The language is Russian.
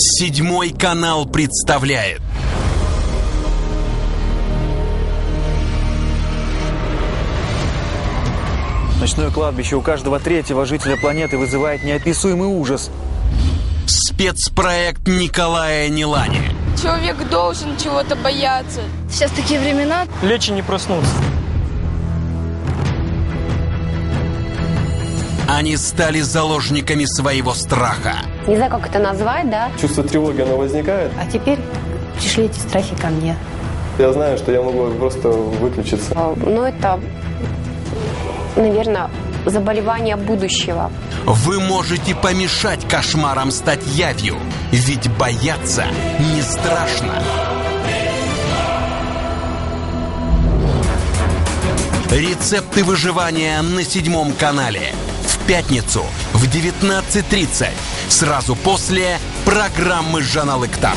Седьмой канал представляет Ночное кладбище у каждого третьего жителя планеты вызывает неописуемый ужас. спецпроект Николая Нилани. Человек должен чего-то бояться. Сейчас такие времена. Лечь и не проснуться. Они стали заложниками своего страха. Не знаю, как это назвать, да? Чувство тревоги, оно возникает. А теперь пришли эти страхи ко мне. Я знаю, что я могу просто выключиться. А, Ну, это, наверное, заболевание будущего. Вы можете помешать кошмарам стать явью, ведь бояться не страшно. Рецепты выживания на седьмом канале. Пятницу в 19.30. Сразу после программы «Жанал Иктар».